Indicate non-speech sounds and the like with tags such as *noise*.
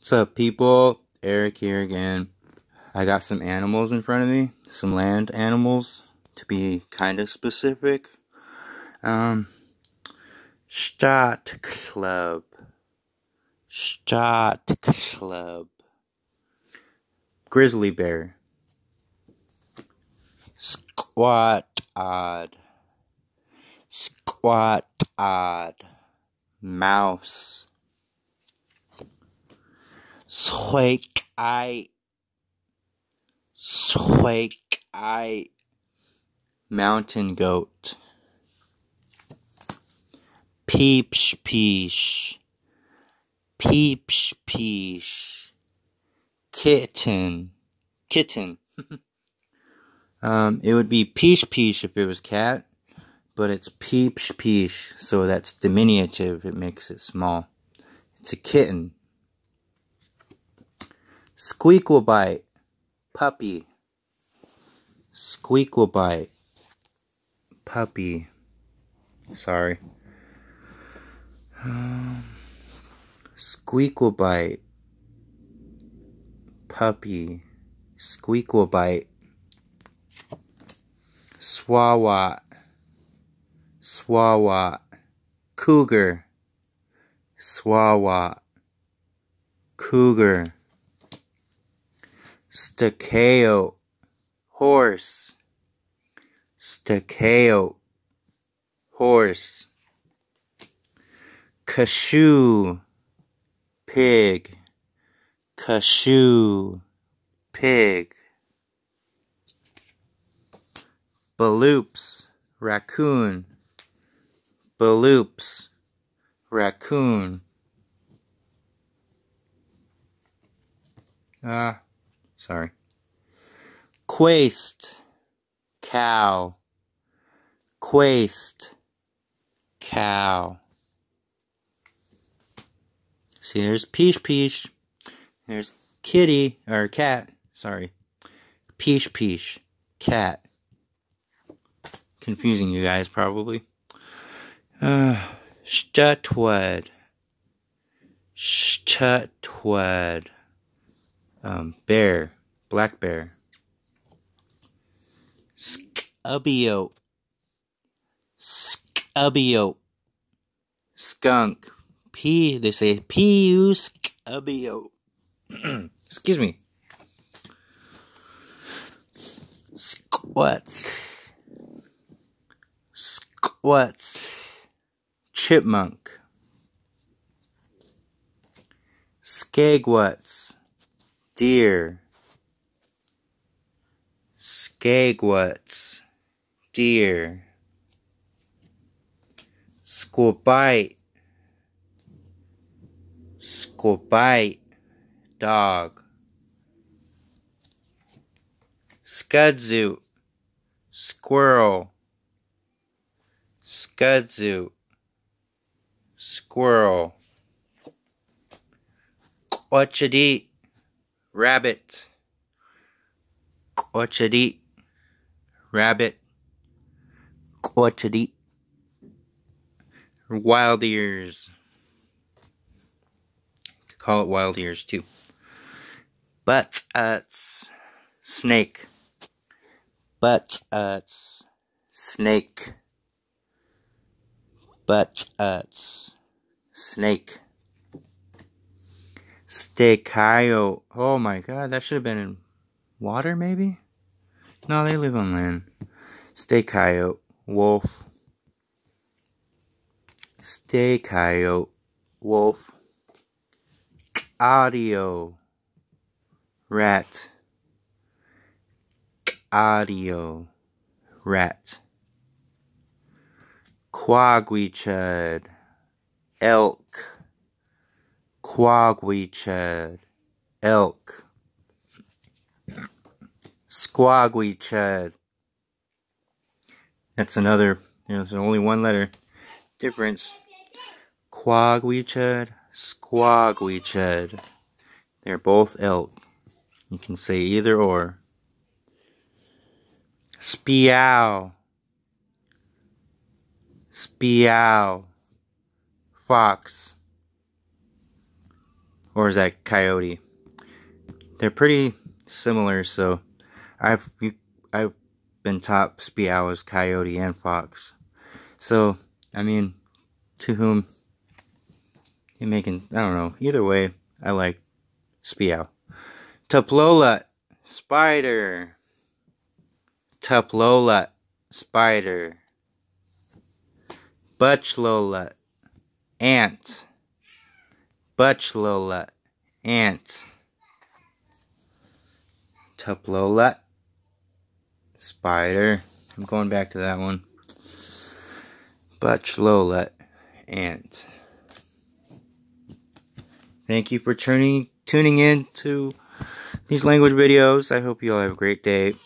What's up, people? Eric here again. I got some animals in front of me, some land animals to be kind of specific. Um, Stadt Club. Stadt Club. Grizzly bear. Squat odd. Squat odd. Mouse. Swake I. Swake I. Mountain goat. Peeps peesh. Peeps peesh. Kitten. Kitten. *laughs* um, it would be peesh peesh if it was cat, but it's peeps peesh, so that's diminutive. It makes it small. It's a kitten. Squeakle Puppy. Squeakle Puppy. Sorry. Um, Squeakle Puppy. Squeakle Swawat. Swawat. Cougar. Swawat. Cougar. Staccato. Horse. Staccato. Horse. Cashew. Pig. Cashew. Pig. Baloops. Raccoon. Baloops. Raccoon. Ah. Uh, Sorry. Quaist. Cow. Quaist. Cow. See, there's Peach Peach. There's Kitty, or Cat. Sorry. Peach Peach. Cat. Confusing you guys, probably. Uh, Stutwood. Stutwood um, bear, black bear. Scubbio. Scubbio. Skunk. P, they say P-U scubbio. *clears throat* Excuse me. Squats. Squats. Chipmunk. Skagwats deer, skagwats, deer, squabite, squabite, dog, skudzoot, squirrel, skudzoot, squirrel, quachadit, rabbit, Quachadi, rabbit, Quachadi, wild ears. Call it wild ears too. But uh, snake, but uh, snake, but uh, snake. Steakio. Oh my god, that should have been in water, maybe? No, they live on land. Steakio. Wolf. Steakio. Wolf. Audio. Rat. Audio. Rat. Quagwichud. Elk. Quagwichud, elk. Squagwichud. That's another, you know, there's only one letter difference. Quagwichud, Squagwichud. They're both elk. You can say either or. Speow. Speow. Fox. Or is that coyote? They're pretty similar, so I've you, I've been taught Spiao as coyote and fox. So, I mean, to whom you making, I don't know. Either way, I like Spiao. Tuplola, spider. Tuplola, spider. Butchlola, ant. Butchlola, ant. Tuplola, spider. I'm going back to that one. Butchlola, ant. Thank you for tuning tuning in to these language videos. I hope you all have a great day.